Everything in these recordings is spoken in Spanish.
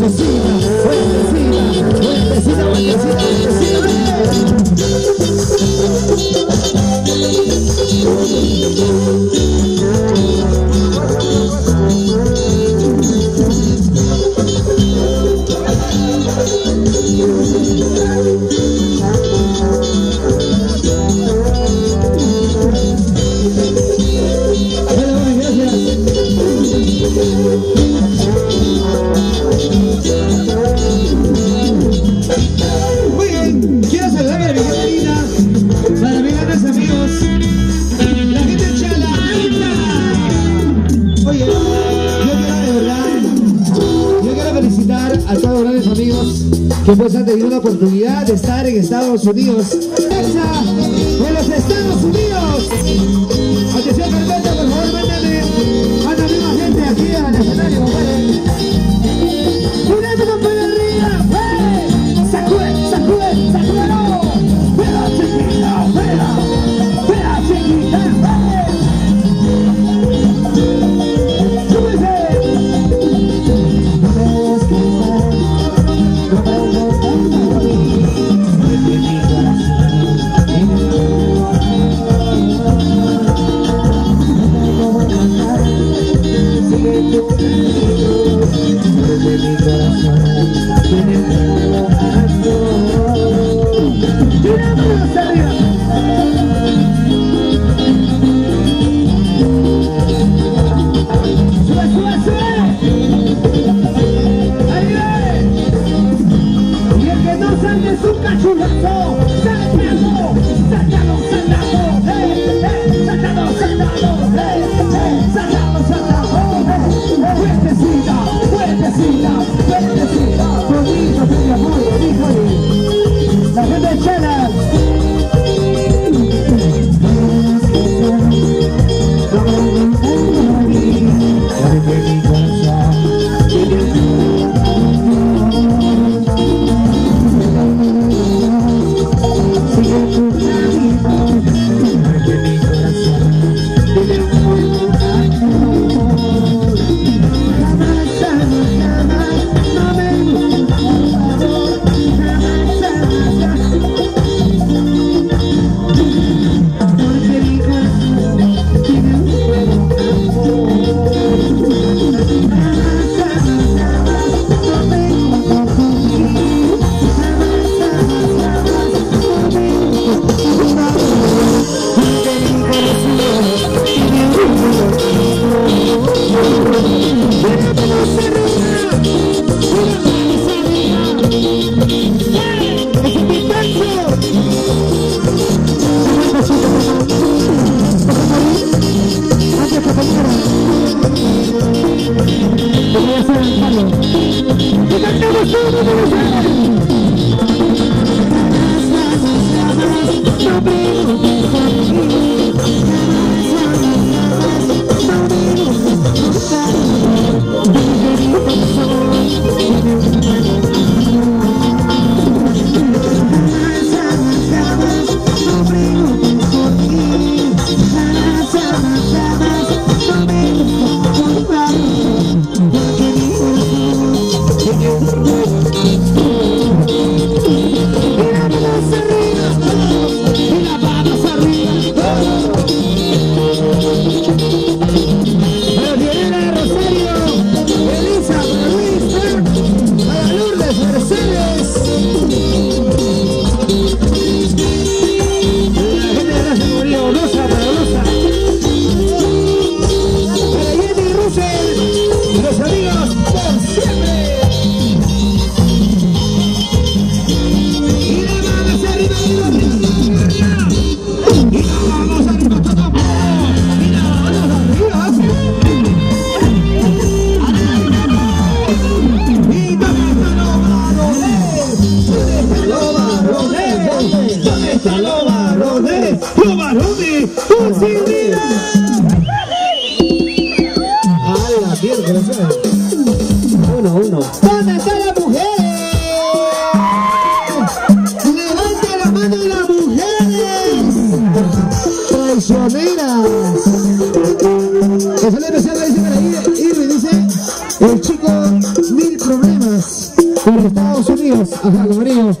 to see them. de posibilidad. ¡Hala, bien, gracias! Uno, uno. ¿Dónde están las mujeres? ¡Levante la mano de las mujeres! ¡Traicioneras! Eso le empecé a dice para Irving, dice el chico mil problemas con los Estados Unidos. Ajá, conmigo.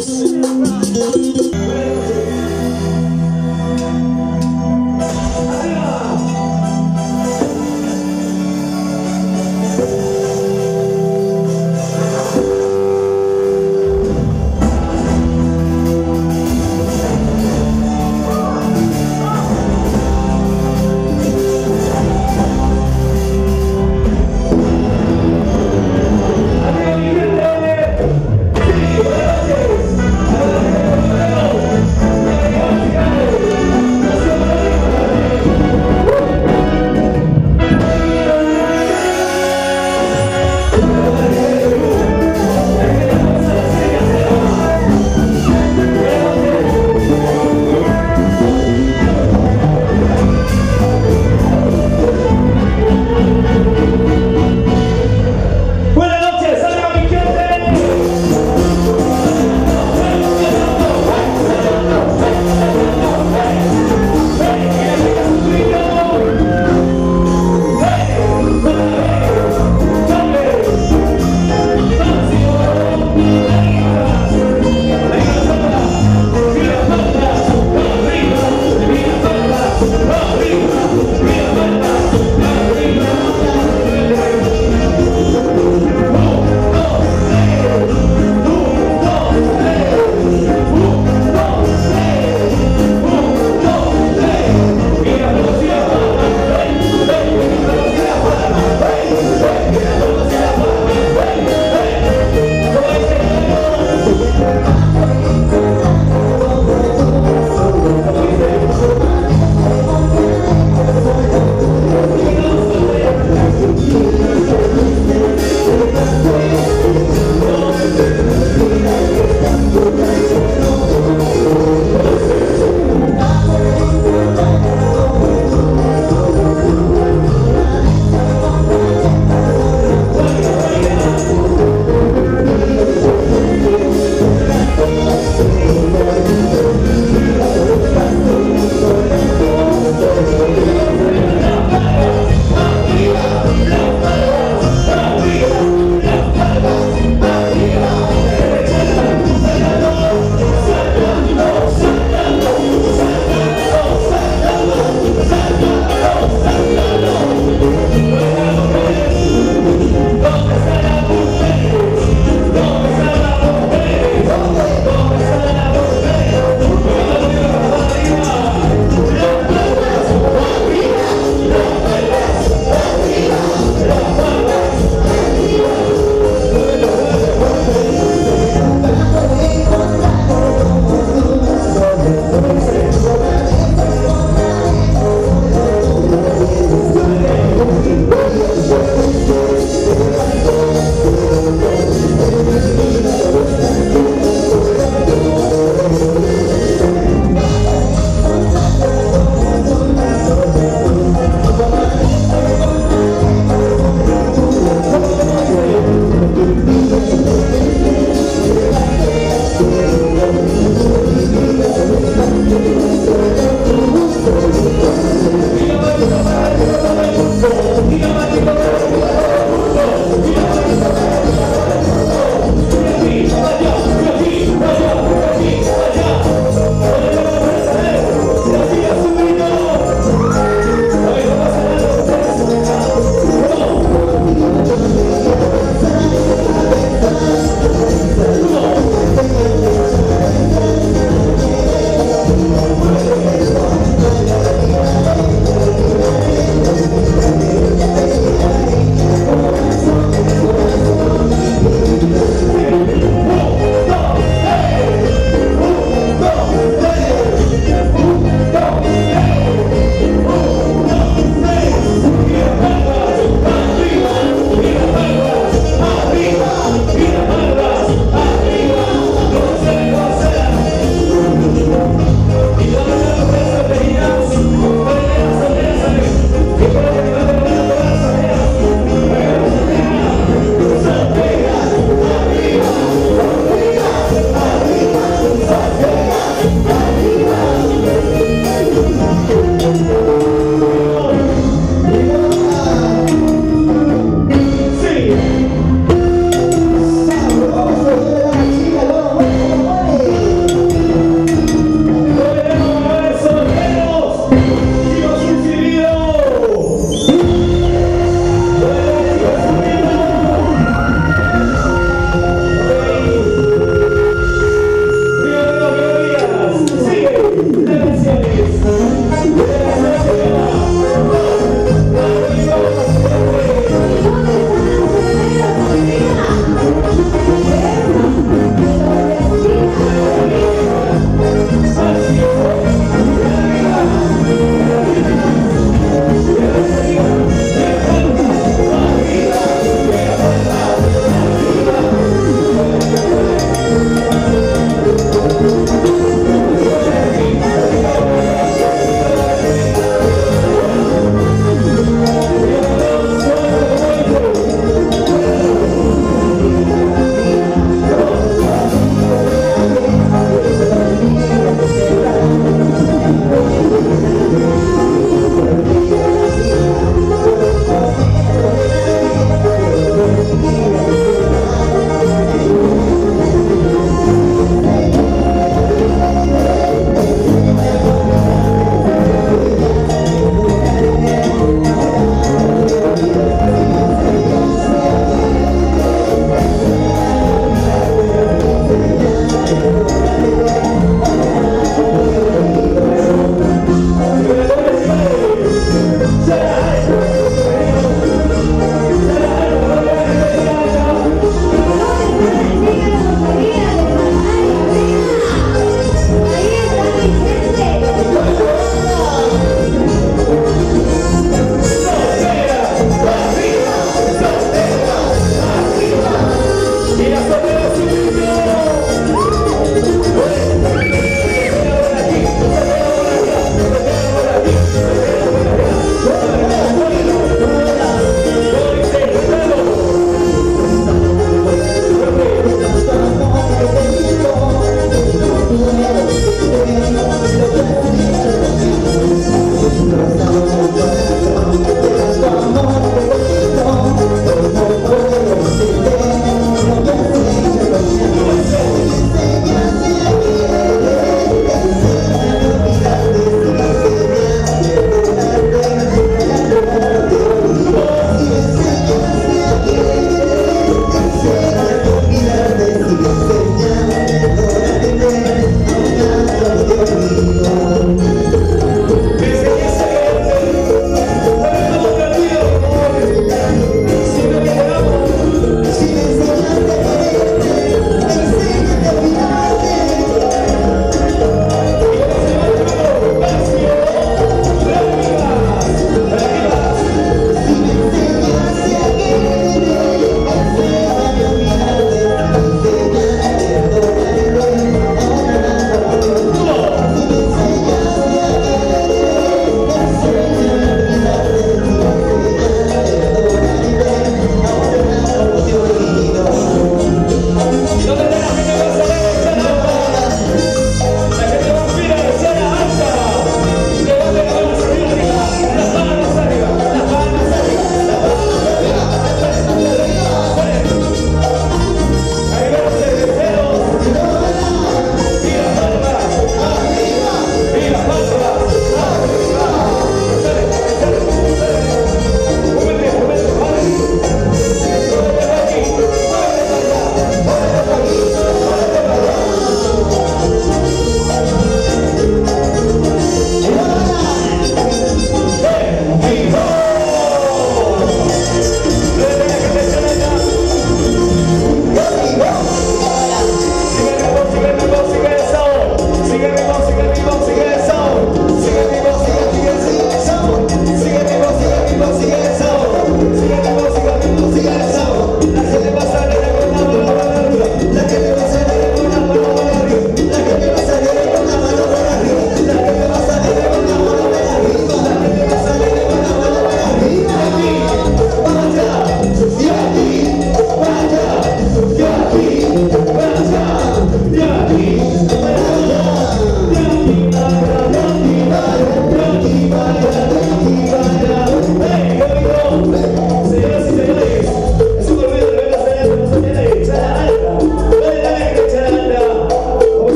Christmas.